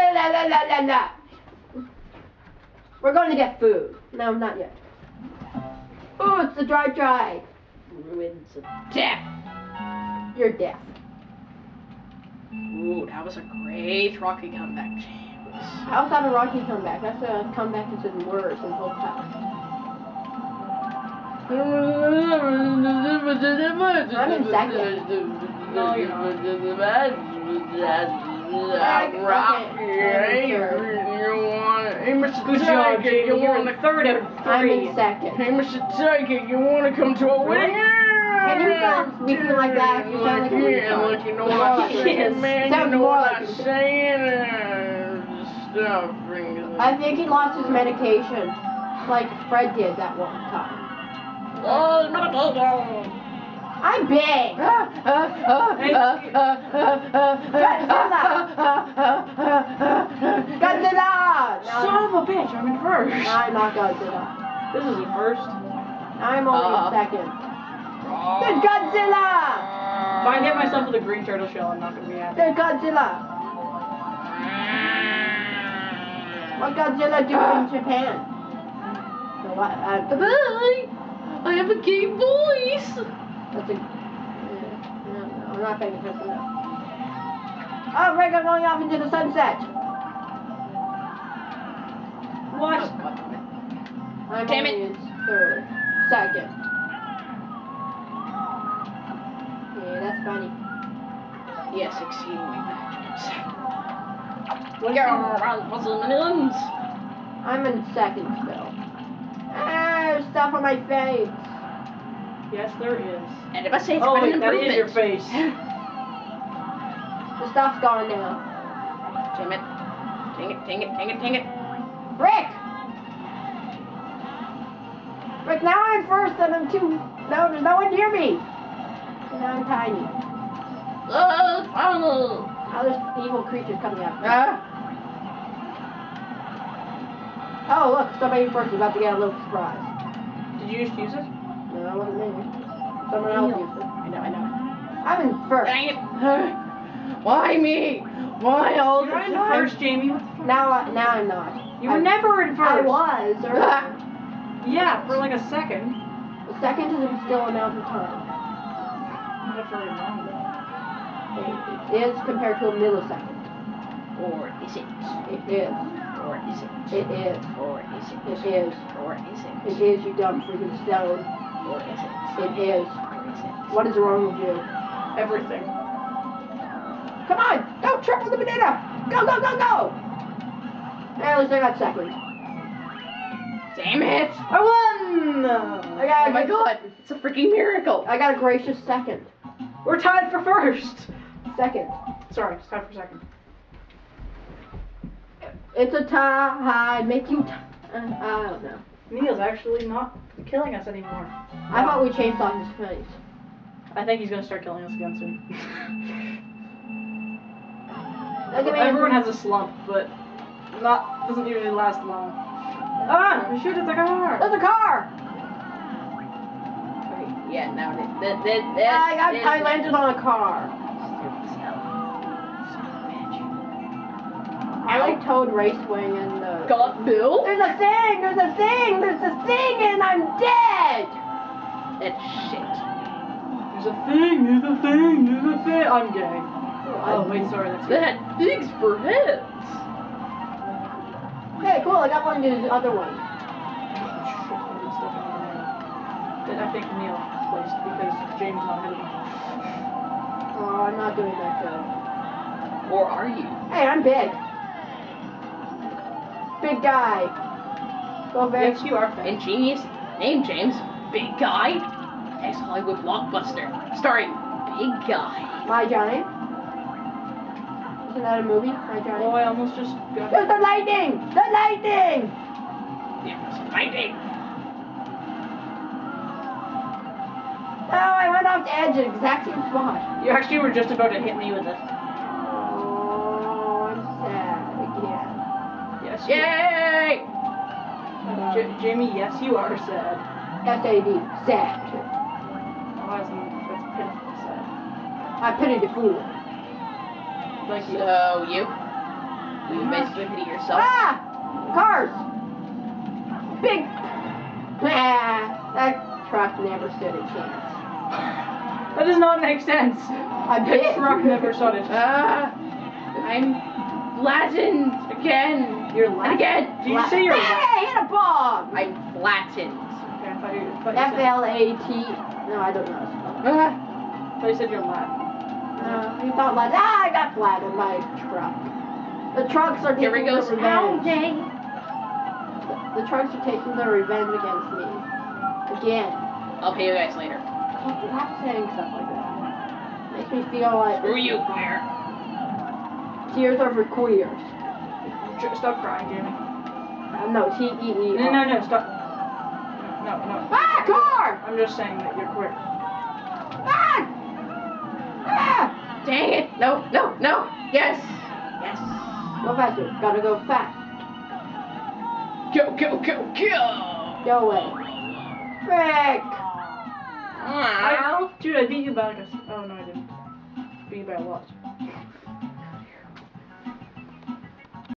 La, la, la, la, la. We're going to get food. No, not yet. Oh, it's the dry dry. Ruins of death. You're deaf. Ooh, that was a great Rocky comeback, James. How's that a Rocky comeback? That's a comeback that's even worse than whole time. I'm in second. No, you're Hey, Mr. Good job, Tiger, Jamie. you You're in wanna third out of I'm in second. Hey, Mr. Tiger, you wanna come to a wedding? Can you stop speaking like that? You sound like a Yeah, retard. look, you know what I'm like it. saying, man. You know what I'm saying. Uh, Stuff. I think he lost his medication, like Fred did that one time. Oh, no, no, no. I'm big. Godzilla! Son of a bitch, I'm in first. I'm not Godzilla. This is a first. I'm only Uh. second. There's Godzilla! If I hit myself with a green turtle shell, I'm not gonna be happy. There's Godzilla. What Godzilla do in Japan? No, what? Uh, Bye. I have a gay voice. That's a. Yeah, no, no, I'm not paying attention now. Oh, I'm going off into the sunset. What? I'm Damn it. in third, second. Yeah, that's funny. Yes, exceedingly bad, Go around puzzle millions. I'm in second still. Ah, stuff on my face. Yes, there is. And if I say it's Oh, been wait, an that is your face. The stuff's gone now. Damn it. Dang it, dang it, dang it, dang it. Rick! Rick, now I'm first and I'm too. No, there's no one near me. And I'm tiny. Uh, final. Oh, there's evil creatures coming after me. Ah. Oh, look, somebody first is about to get a little surprise. Did you just use it? No, that wasn't me. Someone else used it. I know, I know. I'm in first. Dang it. Why me? Why all the You're in time? first, Jamie. What the fuck? Now, I- now I'm not. You were I- never in first. I was. Yeah, for like a second. The second is still amount of time. Not very long though. It is compared to a millisecond. Or is it? It is. Or is it? It is. Or is it? It is. Or is it? It is, you dumb freaking stone. Or is it? It is. Or is it? What is wrong with you? Everything. Come on! Don't trip with the banana! Go, go, go, go! At least I got second. Damn it! I won! I got Oh my god, it's a freaking miracle. I got a gracious second. We're tied for first. Second. Sorry, it's tied for second. It's a tie. Make you. T- uh, I don't know. Neil's actually not killing us anymore. I thought we changed on his face. I think he's gonna start killing us again soon. Look. Everyone has a slump, but not doesn't usually last long. Ah! We shoot at the car! There's a car! Okay, yeah, now this, this, this, this I, got, I landed on a car. Toad Racewing and the. Got Bill? There's a thing! There's a thing! There's a thing and I'm dead! That's shit. There's a thing, there's a thing, there's a thing. I'm gay. Oh, wait, sorry, that's you. That digs for heads. Hey, cool, I got one of these other ones. Then I think Neil placed because James not hitting. Oh, I'm not doing that good. Or are you? Hey, I'm big. Big guy. Go Vic. Yes, you are. Ingenious name, James. Big Guy. Ex Hollywood blockbuster. Starring Big Guy. My Johnny. Isn't that a movie? My Johnny. Oh, I almost just got There's the lightning! The lightning! Yeah, lightning. Oh, I went off the edge at the exact same spot. You actually were just about to hit me with it. Yes. you- Yay! J- Jamie, yes, you are sad. S-A-D. Sad. Why that's pitiful sad? I pity the fool. Like you. So you? You basically hit it yourself. Ah! Cars! Big. Ah, that truck never stood a chance. That does not make sense. I The bet. truck never saw it. Ah, I'm flattened again. You're And again. Did you say you're? Hey, hit a bomb! I'm flattened. Okay, I thought you, I thought you F L A T. No, I don't know. Ah, I thought you said you're laughing. No, you thought like, ah, I got flattened by a truck. The trucks are here taking go. their revenge. Pounding. The trucks are taking their revenge against me. Again. I'll pay you guys later. Stop saying stuff like that. Makes me feel like Screw you, queer. Tears are for queers. Stop crying, Jamie. Uh, no, T E E. No, no, no, stop. No, no. Ah, car! I'm just saying that you're queer. Ah! Ah! Dang it. No, no, no. Yes. Yes. Go faster. Gotta go fast. Kill, kill, kill, go. Go away. Frick! Ow. I, dude, I beat you by like a. Oh no, I didn't. Beat you by a lot.